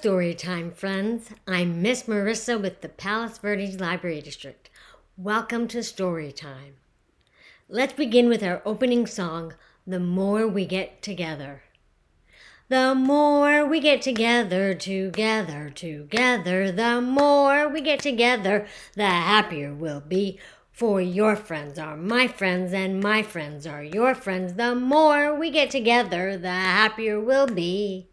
story time, friends. I'm Miss Marisa with the Palos Verdes Library District. Welcome to story time. Let's begin with our opening song, The More We Get Together. The more we get together, together, together, the more we get together, the happier we'll be. For your friends are my friends, and my friends are your friends. The more we get together, the happier we'll be.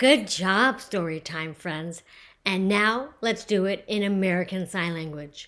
Good job, Storytime friends. And now let's do it in American Sign Language.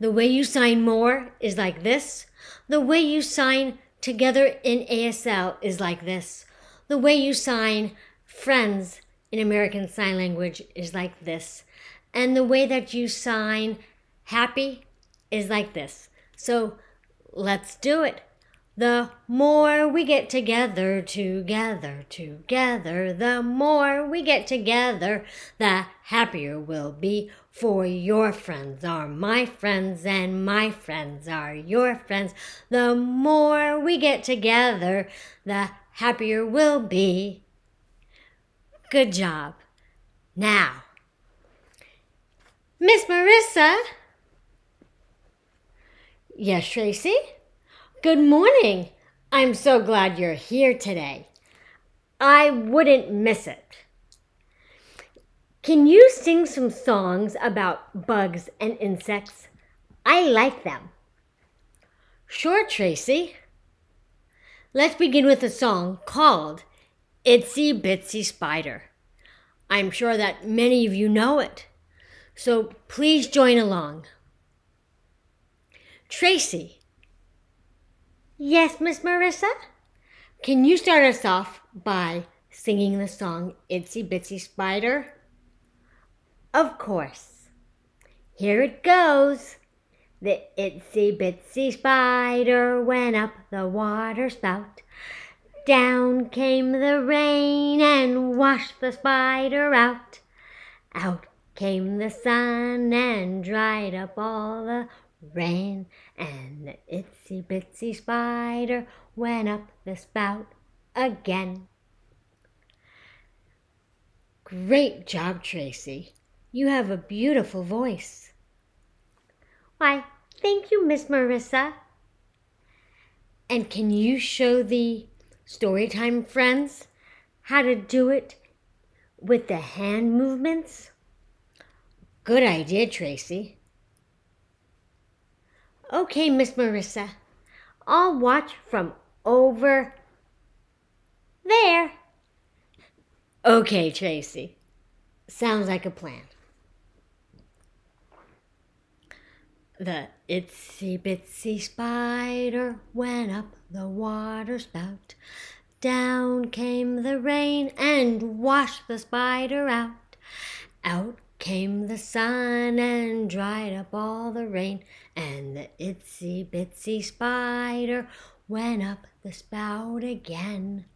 The way you sign more is like this. The way you sign together in ASL is like this. The way you sign friends in American Sign Language is like this. And the way that you sign happy is like this. So let's do it. The more we get together, together, together, the more we get together, the happier we'll be. For your friends are my friends, and my friends are your friends. The more we get together, the happier we'll be. Good job. Now, Miss Marisa. Yes, Tracy? Good morning. I'm so glad you're here today. I wouldn't miss it. Can you sing some songs about bugs and insects? I like them. Sure, Tracy. Let's begin with a song called Itsy Bitsy Spider. I'm sure that many of you know it, so please join along. Tracy, Yes, Miss Marisa? Can you start us off by singing the song Itsy Bitsy Spider? Of course. Here it goes. The itsy bitsy spider went up the water spout. Down came the rain and washed the spider out. Out came the sun and dried up all the rain, and the itsy bitsy spider went up the spout again. Great job, Tracy. You have a beautiful voice. Why, thank you, Miss Marisa. And can you show the Storytime friends how to do it with the hand movements? Good idea, Tracy. Okay, Miss Marisa. I'll watch from over there. Okay, Tracy. Sounds like a plan. The itsy bitsy spider went up the water spout. Down came the rain and washed the spider out. Out Came the sun and dried up all the rain, and the itsy bitsy spider went up the spout again.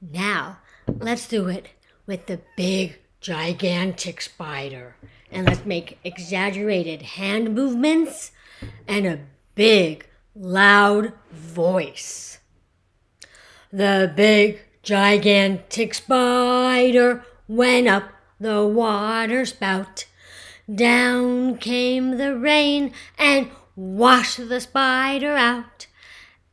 Now, let's do it with the big, gigantic spider. And let's make exaggerated hand movements and a big, loud voice. The big, gigantic spider went up the water spout. Down came the rain and washed the spider out.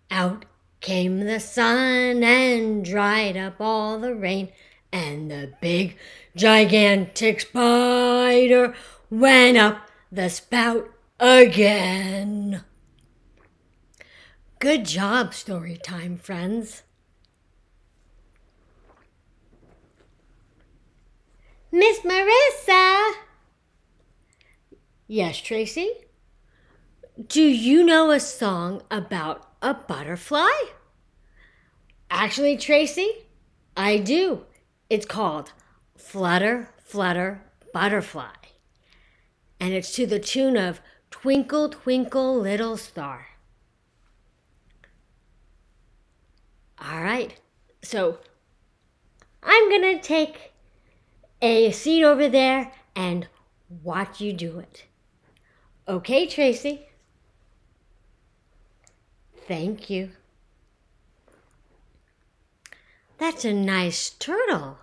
Out came the sun and dried up all the rain, and the big, gigantic spider went up the spout again. Good job, story time, friends. Miss Marisa! Yes, Tracy? Do you know a song about a butterfly? Actually, Tracy, I do. It's called Flutter, Flutter, Butterfly. And it's to the tune of Twinkle, Twinkle, Little Star. All right, so I'm going to take a seat over there and watch you do it. Okay, Tracy. Thank you. That's a nice turtle.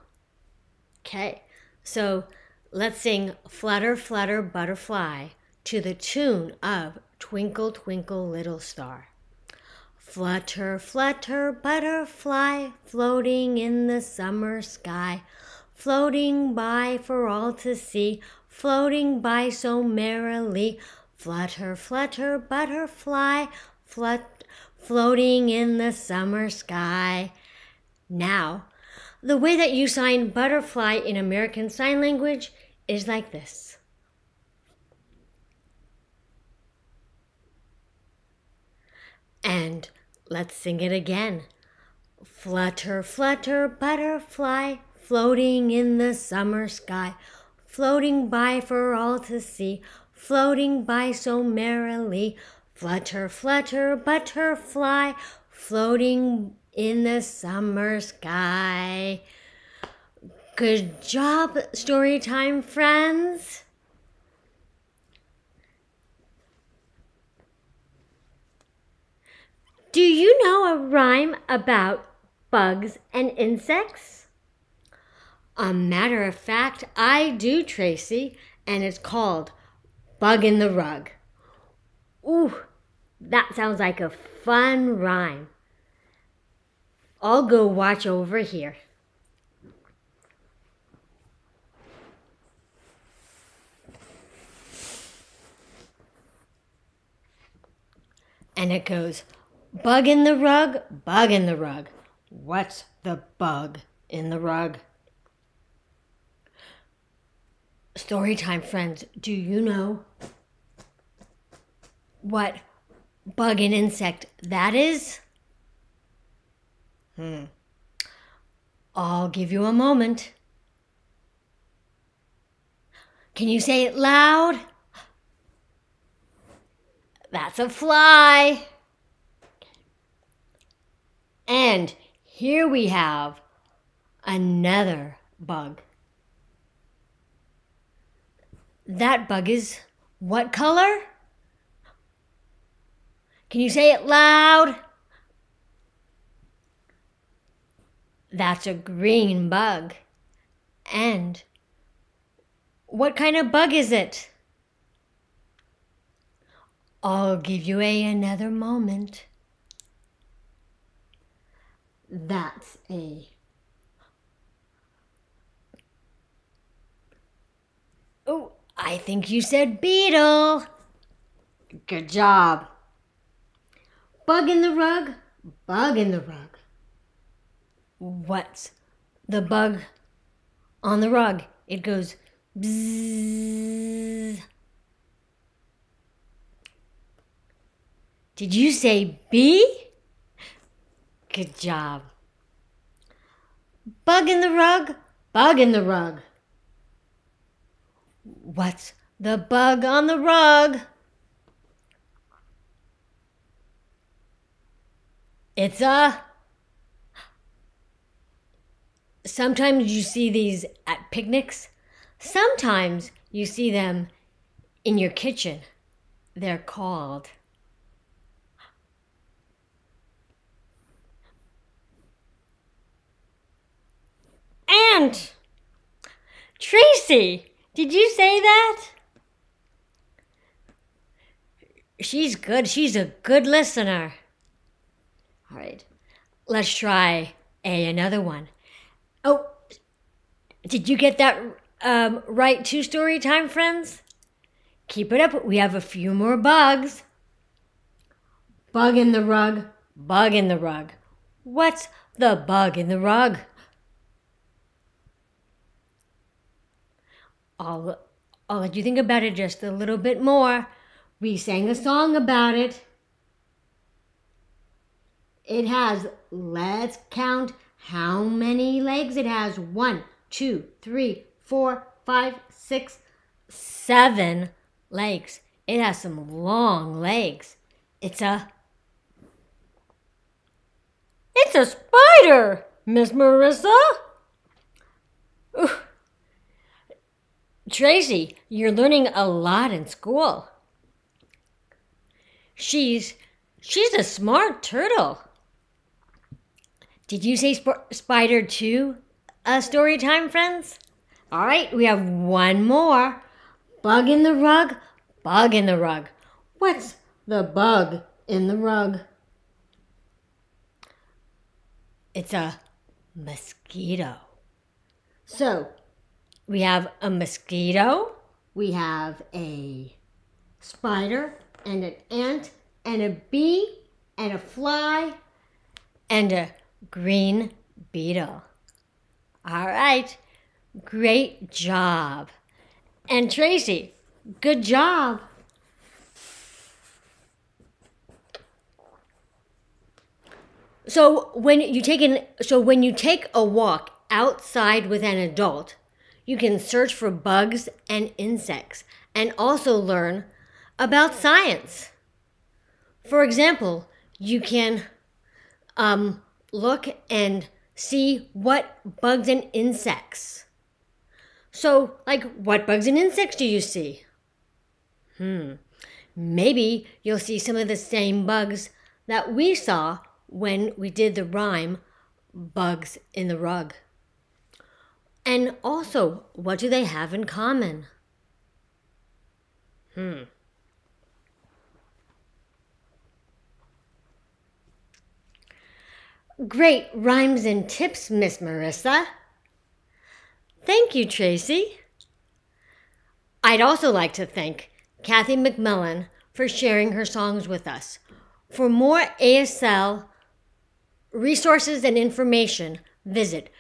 Okay, so let's sing Flutter, Flutter, Butterfly to the tune of Twinkle, Twinkle, Little Star. Flutter, flutter, butterfly, floating in the summer sky, floating by for all to see, floating by so merrily. Flutter, flutter, butterfly, flut, floating in the summer sky. Now, the way that you sign butterfly in American Sign Language is like this. And let's sing it again. Flutter, flutter, butterfly, floating in the summer sky, floating by for all to see, floating by so merrily. Flutter, flutter, butterfly, floating in the summer sky. Good job, story time friends. Do you know a rhyme about bugs and insects? A matter of fact, I do, Tracy, and it's called Bug in the Rug. Ooh, that sounds like a fun rhyme. I'll go watch over here. And it goes, Bug in the rug, bug in the rug. What's the bug in the rug? Storytime friends, do you know what bug and insect that is? Hmm. I'll give you a moment. Can you say it loud? That's a fly. And here we have another bug. That bug is what color? Can you say it loud? That's a green bug. And what kind of bug is it? I'll give you a another moment. That's a. Oh, I think you said beetle. Good job. Bug in the rug, bug in the rug. What's the bug on the rug? It goes bzzz. Did you say bee? Good job. Bug in the rug, bug in the rug. What's the bug on the rug? It's a. Sometimes you see these at picnics. Sometimes you see them in your kitchen. They're called And Tracy, did you say that? She's good. She's a good listener. All right. Let's try a another one. Oh, did you get that um, right two story time, friends? Keep it up. We have a few more bugs. Bug in the rug, bug in the rug. What's the bug in the rug? I'll, I'll let you think about it just a little bit more. We sang a song about it. It has, let's count how many legs it has. One, two, three, four, five, six, seven legs. It has some long legs. It's a. It's a spider, Miss Marisa. Ooh. Tracy, you're learning a lot in school. She's she's a smart turtle. Did you say sp- spider too? Uh, story time, friends. All right, we have one more. Bug in the rug, bug in the rug. What's the bug in the rug? It's a mosquito. So, we have a mosquito, we have a spider, and an ant, and a bee, and a fly, and a green beetle. All right, great job. And Tracy, good job. So when you take an so when you take a walk outside with an adult, you can search for bugs and insects and also learn about science. For example, you can um, look and see what bugs and insects. So, like, what bugs and insects do you see? Hmm. Maybe you'll see some of the same bugs that we saw when we did the rhyme Bugs in the Rug. And also, what do they have in common? Hmm. Great rhymes and tips, Miss Marisa. Thank you, Tracy. I'd also like to thank Kathy MacMillan for sharing her songs with us. For more ASL resources and information, visit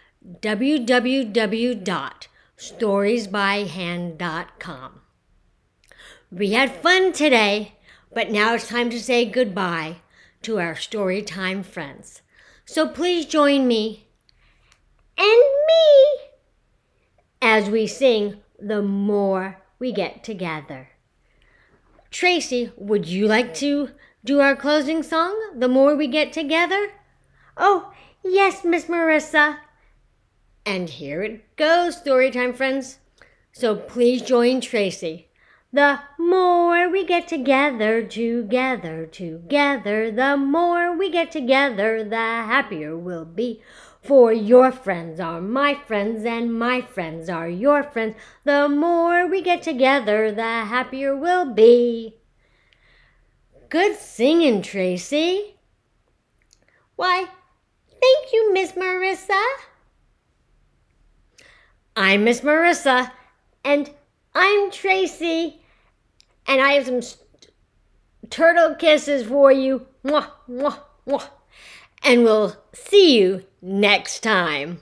www.storiesbyhand.com. We had fun today, but now it's time to say goodbye to our storytime friends. So please join me and me as we sing The More We Get Together. Tracy, would you like to do our closing song, The More We Get Together? Oh, yes, Miss Marisa. And here it goes, storytime friends. So please join Tracy. The more we get together, together, together, the more we get together, the happier we'll be. For your friends are my friends, and my friends are your friends. The more we get together, the happier we'll be. Good singing, Tracy. Why, thank you, Miss Marisa. I'm Miss Marisa, and I'm Tracy, and I have some turtle kisses for you. Mwah, mwah, mwah. And we'll see you next time.